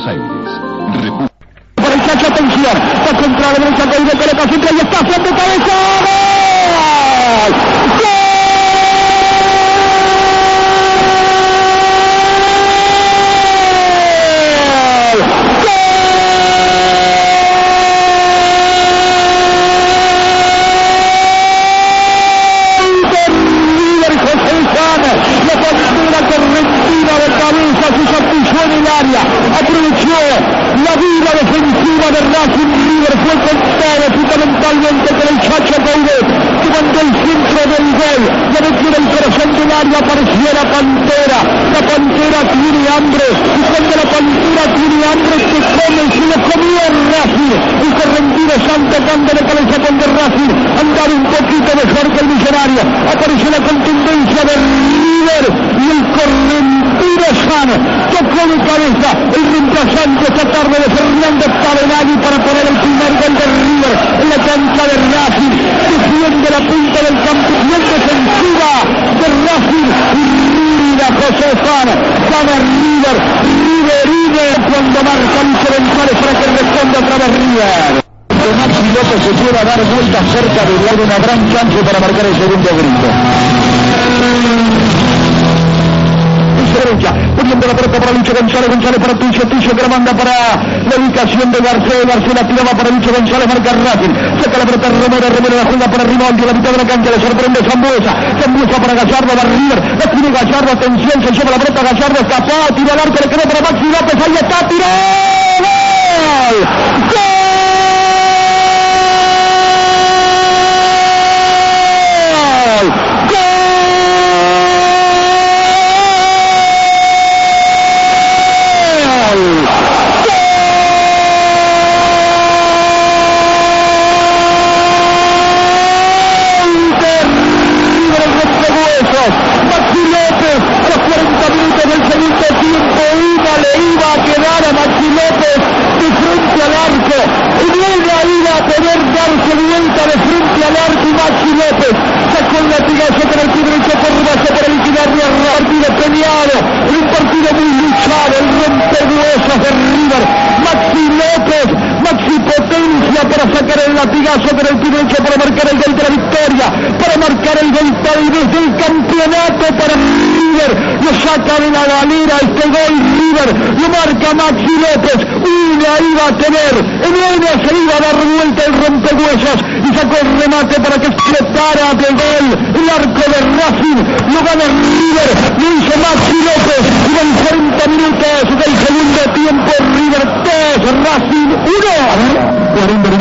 Buenos Aires. República. El atención. Está contra la derecha, Coide, coloca centro y está haciendo cabeza. ¡Gol! correntina de en el aprovechó la vida defensiva de Racing River, fue con todo fundamentalmente con el Chacho Coudet, que el centro del gol, y metió el corazón del área apareció la Pantera, la Pantera tiene hambre, y cuando la Pantera tiene hambre se come, se lo comió Racing, el correntino Santo de cabeza con de Racing, andaba un poquito mejor que el millonario, apareció la contundencia de River, y el correntino sano. Tocó de cabeza el reemplazante esta tarde de Fernando Tabenagui para poner el primer gol de River en la cancha de Racing, defiende la punta del campo, bien defensiva de Racing y Fana, gana River, River, River, cuando marca Luis González para que responda otra vez River. Maxi López se pueda dar vuelta cerca de dar una gran chance para marcar el segundo grito derecha, poniendo la pelota para Lucho González, González para Tucho, Tucho que la manda para la ubicación de García, García la tiraba para Lucho González, marca Racing, saca la pelota Romero, Romero la juega para Rivaldi, la mitad de la cancha, le sorprende Zambuesa, Zambuesa para Gallardo, va River, la tiene Gallardo, atención, se lleva la pelota Gallardo, escapó, tiró al arco, le quedó para Maxi López, ahí está, tiró. ¡Gol! Maxi López a los 40 minutos del segundo tiempo una le iba a quedar a Maxi López de frente al arco y vuelve poder darse vuelta de frente al arco Maxi López sacó el latigazo con el derecho por debajo para liquidar el partido peleado en un partido muy luchado el rompehuesos de River Maxi López Maxi potencia para sacar el latigazo con el pie derecho para marcar el gol de la victoria para marcar el gol tal vez del campeonato para River. Lo saca de la galera este gol River. Lo marca Maxi López. Una iba a tener. En una se iba a dar vuelta el rompehuesos y sacó el remate para que explotara de gol el arco de Racing. Lo gana River. Lo hizo Maxi López. Y en 40 minutos del segundo tiempo River 2 Racing 1 40 minutos